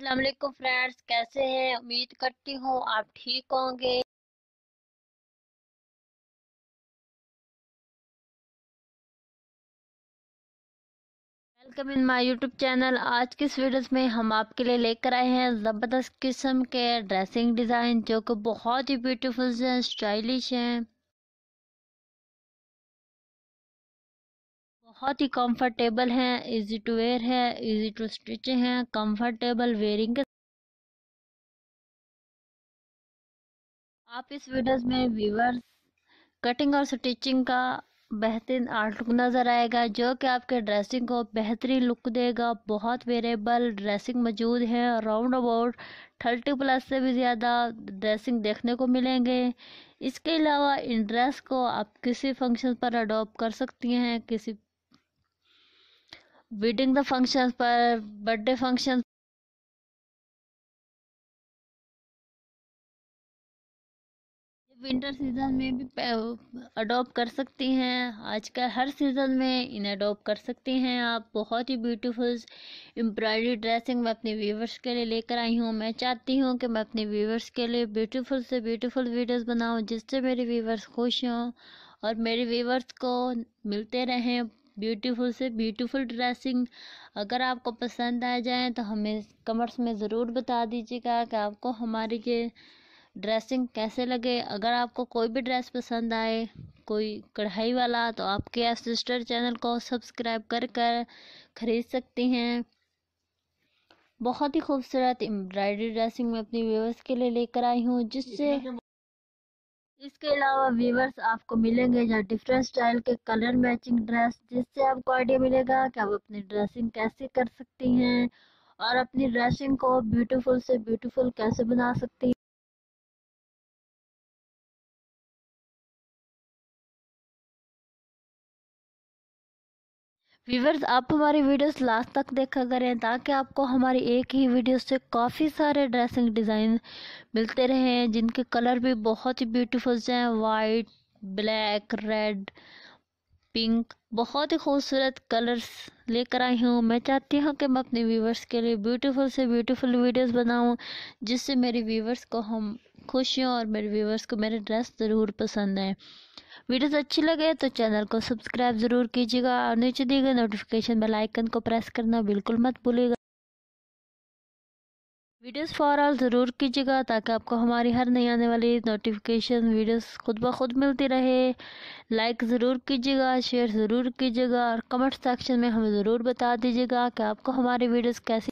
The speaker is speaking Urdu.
السلام علیکم فرینڈز کیسے ہیں؟ امید کرتی ہوں آپ ٹھیک ہوں گے۔ Welcome in my YouTube channel آج کی اس ویڈیوز میں ہم آپ کے لیے لے کر آئے ہیں؟ زبردست قسم کے ڈریسنگ ڈیزائن جو کہ بہت ہی بیوٹیفل ہیں اسٹائلش ہیں۔ بہت ہی کمفرٹیبل ہیں ایزی ٹو ویئر ہے ایزی ٹو اسٹچ ہیں کمفرٹیبل ویئرنگ کے آپ اس ویڈیوز میں ویورز کٹنگ اور سٹیچنگ کا بہترین آرٹ نظر آئے گا، جو کہ آپ کے ڈریسنگ کو بہترین لک دے گا۔ بہت ویریبل ڈریسنگ موجود ہے راؤنڈ اباؤٹ تھرٹی پلس سے بھی زیادہ ڈریسنگ دیکھنے کو ملیں گے۔ اس کے علاوہ ان ڈریس کو آپ کسی فنکشن پر اڈاپٹ کر سکتی ہیں، کسی ویڈنگ دا فنکشن پر birthday function winter season میں بھی اڈاپٹ کر سکتی ہیں آج کل ہر سیزن میں انہیں اڈاپٹ کر سکتی ہیں آپ بہت ہی بیوٹیفل امبرائڈری ڈریسنگ میں اپنے ویورس کے لیے لے کر آئی ہوں میں چاہتی ہوں کہ میں اپنے ویورس کے لیے بیوٹیفل سے بیوٹیفل ویڈیوز بناؤں جس سے میرے ویورس خوش ہوں اور میرے ویورس کو ملتے رہیں بیوٹیفل سے بیوٹیفل ڈریسنگ اگر آپ کو پسند آ جائیں تو ہمیں کمرس میں ضرور بتا دیجیے گا کہ آپ کو ہماری یہ ڈریسنگ کیسے لگے۔ اگر آپ کو کوئی بھی ڈریس پسند آئے، کوئی کڑھائی والا، تو آپ کے سسٹر چینل کو سبسکرائب کر کر خرید سکتی ہیں۔ بہت ہی خوبصورت امبرائڈری ڈریسنگ میں اپنی ویورس کے لیے لے کر آئی ہوں، جس سے اس کے علاوہ ویورس آپ کو ملیں گے یا ڈفرینٹ سٹائل کے کلر میچنگ ڈریس جس سے آپ کو آئیڈیا ملے گا کہ آپ اپنی ڈریسنگ کیسے کر سکتی ہیں اور اپنی ڈریسنگ کو بیوٹیفل سے بیوٹیفل کیسے بنا سکتی ہیں۔ ویورز، آپ ہماری ویڈیوز لاسٹ تک دیکھا کریں تاکہ آپ کو ہماری ایک ہی ویڈیو سے کافی سارے ڈریسنگ ڈیزائن ملتے رہیں، جن کے کلر بھی بہت ہی بیوٹیفل ہیں وائٹ بلیک ریڈ پنک بہت ہی خوبصورت کلرز لے کر آئی ہوں۔ میں چاہتی ہوں کہ میں اپنے ویورز کے لیے بیوٹیفل سے بیوٹیفل ویڈیوز بناؤں، جس سے میری ویورز کو ہم خوش ہوں اور میرے ویورز کو میرے ڈریس ضرور پسند ہیں ویڈیوز اچھی لگے تو چینل کو سبسکرائب ضرور کیجیے گا اور نیچے دی گئے نوٹیفیکیشن بیل آئیکن کو پریس کرنا بالکل مت بھولے گا۔ ویڈیوز فار آل ضرور کیجیے گا تاکہ آپ کو ہماری ہر نئی آنے والی نوٹیفیکیشن ویڈیوز خود بخود ملتی رہے۔ لائک ضرور کیجیے گا شیئر ضرور کیجیے گا اور کمنٹ سیکشن میں ہمیں ضرور بتا دیجیے گا کہ آپ کو ہماری ویڈیوز کیسی